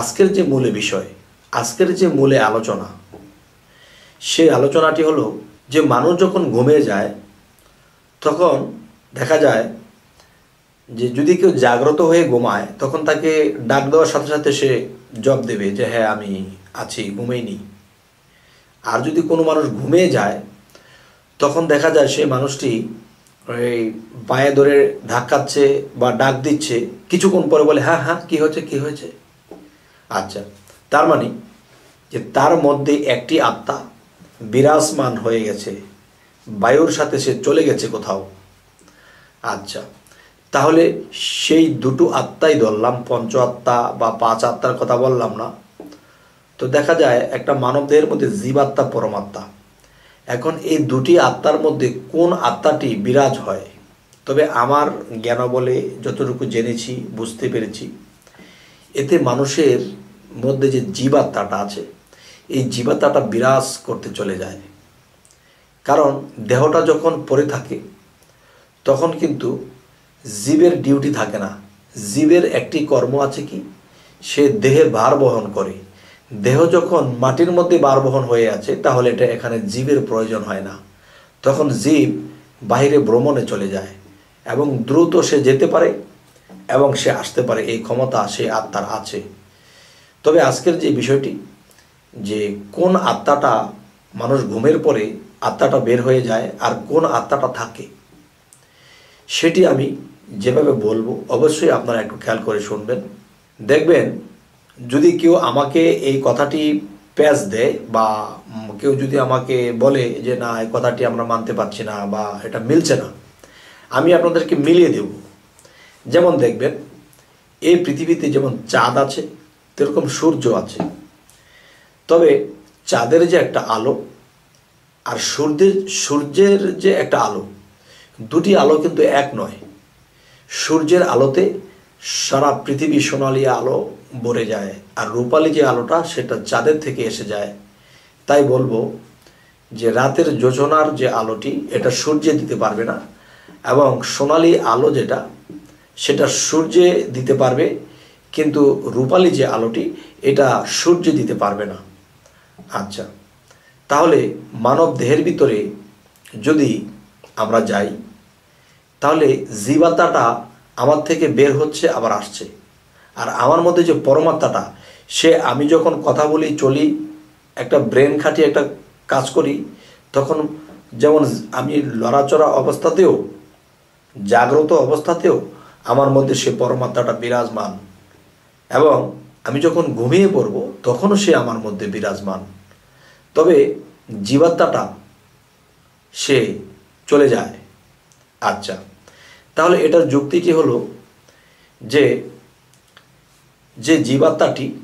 আজকের যে মূলে বিষয়, আজকের যে মূলে আলোচনা, সেই আলোচনাটি হলো যে মানুষ যখন ঘুমিয়ে যায়, তখন দেখা যায় যে যদি কেউ জাগ্রত হয়ে ঘুমায়, তখন তাকে ডাক দেওয়ার সাথে সাথে সে জব দেবে যে হ্যাঁ আমি আছি, ঘুমেইনি। আর যদি কোনো মানুষ ঘুমিয়ে যায়, তখন দেখা যায় সে মানুষটি এই পায়ে ধরে ধাক্কাচ্ছে বা ডাক দিচ্ছে, কিছুক্ষণ পরে বলে হ্যাঁ হ্যাঁ কী হয়েছে কী হয়েছে? আচ্ছা তার মানে যে তার মধ্যে একটি আত্মা বিরাজমান হয়ে গেছে, বায়ুর সাথে সে চলে গেছে কোথাও। আচ্ছা তাহলে সেই দুটো আত্মাই ধরলাম, পঞ্চ আত্মা বা পাঁচ আত্মার কথা বললাম না। তো দেখা যায় একটা মানব দেহের মধ্যে জীবাত্মা, পরমাত্মা। এখন এই দুটি আত্মার মধ্যে কোন আত্মাটি বিরাজ হয়? তবে আমার জ্ঞান বলে যতটুকু জেনেছি, বুঝতে পেরেছি, এতে মানুষের মধ্যে যে জীবাত্মাটা আছে, এই জীবাত্মাটা বিরাজ করতে চলে যায়। কারণ দেহটা যখন পড়ে থাকে, তখন কিন্তু জীবের ডিউটি থাকে না। জীবের একটি কর্ম আছে কি? সে দেহের ভার বহন করে। দেহ যখন মাটির মধ্যে বার বহন হয়ে আছে, তাহলে এটা এখানে জীবের প্রয়োজন হয় না। তখন জীব বাইরে ভ্রমণে চলে যায় এবং দ্রুত সে যেতে পারে এবং সে আসতে পারে। এই ক্ষমতা সে আত্মার আছে। তবে আজকের যে বিষয়টি, যে কোন আত্মাটা মানুষ ঘুমের পরে আত্মাটা বের হয়ে যায় আর কোন আত্মাটা থাকে, সেটি আমি যেভাবে বলব অবশ্যই আপনারা একটু খেয়াল করে শুনবেন। দেখবেন, যদি কেউ আমাকে এই কথাটি প্যাচ দেয় বা কেউ যদি আমাকে বলে যে, না, এই কথাটি আমরা মানতে পারছি না বা এটা মিলছে না, আমি আপনাদেরকে মিলিয়ে দেব। যেমন দেখবেন, এই পৃথিবীতে যেমন চাঁদ আছে তেরকম সূর্য আছে। তবে চাঁদের যে একটা আলো আর সূর্যের সূর্যের যে একটা আলো, দুটি আলো কিন্তু এক নয়। সূর্যের আলোতে সারা পৃথিবী সোনালি আলো ভরে যায় আর রূপালি যে আলোটা সেটা চাঁদের থেকে এসে যায়। তাই বলব যে রাতের যোজনার যে আলোটি, এটা সূর্যে দিতে পারবে না। এবং সোনালি আলো যেটা, সেটা সূর্যে দিতে পারবে কিন্তু রূপালি যে আলোটি, এটা সূর্যে দিতে পারবে না। আচ্ছা তাহলে মানব দেহের ভিতরে যদি আমরা যাই, তাহলে জীবাত্মাটা আমার থেকে বের হচ্ছে, আবার আসছে। আর আমার মধ্যে যে পরমাত্মাটা, সে আমি যখন কথা বলি, চলি, একটা ব্রেন খাটিয়ে একটা কাজ করি, তখন যেমন আমি লড়াচড়া অবস্থাতেও, জাগ্রত অবস্থাতেও, আমার মধ্যে সে পরমাত্মাটা বিরাজমান। এবং আমি যখন ঘুমিয়ে পড়ব, তখনও সে আমার মধ্যে বিরাজমান। তবে জীবাত্মাটা, সে চলে যায়। আচ্ছা তাহলে এটার যুক্তি যুক্তিটি হলো? যে যে জীবাত্মাটি,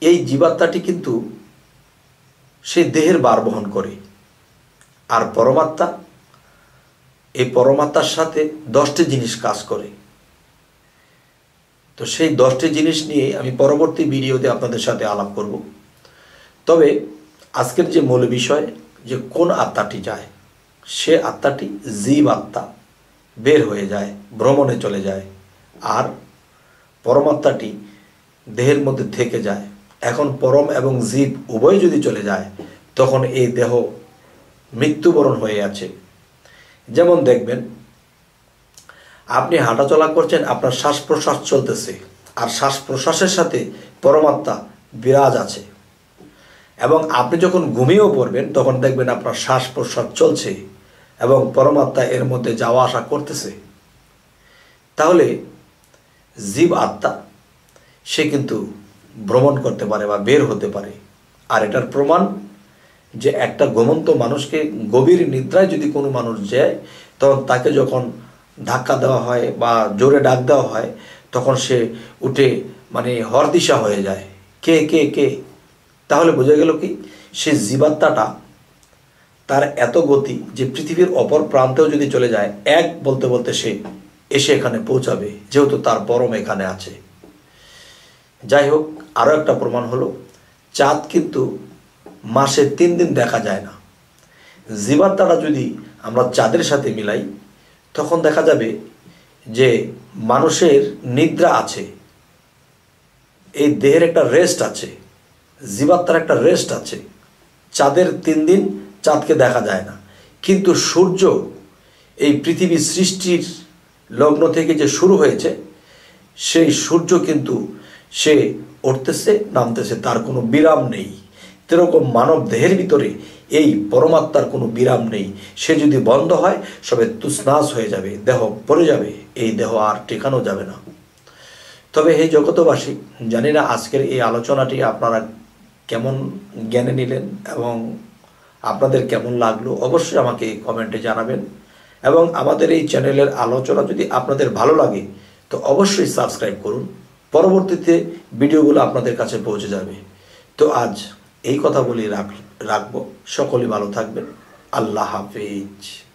এই জীবাত্মাটি কিন্তু সে দেহের বার বহন করে। আর পরমাত্মা, এই পরমাত্মার সাথে দশটি জিনিস কাজ করে। তো সেই দশটি জিনিস নিয়ে আমি পরবর্তী ভিডিওতে আপনাদের সাথে আলাপ করব। তবে আজকের যে মূল বিষয়, যে কোন আত্মাটি যায়, সে আত্মাটি জীব আত্মা বের হয়ে যায়, ভ্রমণে চলে যায়, আর পরমাত্মাটি দেহের মধ্যে থেকে যায়। এখন পরম এবং জীব উভয় যদি চলে যায়, তখন এই দেহ মৃত্যুবরণ হয়ে আছে। যেমন দেখবেন আপনি হাঁটাচলা করছেন, আপনার শ্বাস প্রশ্বাস চলতেছে। আর শ্বাস প্রশ্বাসের সাথে পরমাত্মা বিরাজ আছে। এবং আপনি যখন ঘুমিয়েও পড়বেন, তখন দেখবেন আপনার শ্বাস প্রশ্বাস চলছে এবং পরমাত্মা এর মধ্যে যাওয়া আসা করতেছে। তাহলে জীব আত্মা, সে কিন্তু ভ্রমণ করতে পারে বা বের হতে পারে। আর এটার প্রমাণ যে একটা ঘুমন্ত মানুষকে গভীর নিদ্রায় যদি কোনো মানুষ যায়, তখন তাকে যখন ধাক্কা দেওয়া হয় বা জোরে ডাক দেওয়া হয়, তখন সে উঠে মানে হরদিশা হয়ে যায়। কে কে কে? তাহলে বোঝা গেল কি? সে জীবাত্মাটা তার এত গতি যে পৃথিবীর অপর প্রান্তেও যদি চলে যায়, এক বলতে বলতে সে এসে এখানে পৌঁছাবে, যেহেতু তার পরম এখানে আছে। যাই হোক আরও একটা প্রমাণ হলো, চাঁদ কিন্তু মাসে তিন দিন দেখা যায় না। জীবাত্মাটা যদি আমরা চাঁদের সাথে মিলাই তখন দেখা যাবে যে মানুষের নিদ্রা আছে, এই দেহের একটা রেস্ট আছে, জীবাত্মার একটা রেস্ট আছে। চাঁদের তিন দিন চাঁদকে দেখা যায় না। কিন্তু সূর্য এই পৃথিবী সৃষ্টির লগ্ন থেকে যে শুরু হয়েছে, সেই সূর্য কিন্তু সে উঠতেছে, নামতেছে, তার কোনো বিরাম নেই। যেরকম মানব দেহের ভিতরে এই পরমাত্মার কোনো বিরাম নেই। সে যদি বন্ধ হয়, সবে তুসনাস হয়ে যাবে, দেহ পড়ে যাবে, এই দেহ আর টেকানো যাবে না। তবে এই জগতবাসী জানি না আজকের এই আলোচনাটি আপনারা কেমন জ্ঞানে নিলেন এবং আপনাদের কেমন লাগল, অবশ্যই আমাকে কমেন্টে জানাবেন। এবং আমাদের এই চ্যানেলের আলোচনা যদি আপনাদের ভালো লাগে, তো অবশ্যই সাবস্ক্রাইব করুন। পরবর্তীতে ভিডিওগুলো আপনাদের কাছে পৌঁছে যাবে। তো আজ এই কথা রাখ রাখব। সকলে ভালো থাকবেন। আল্লাহ হাফিজ।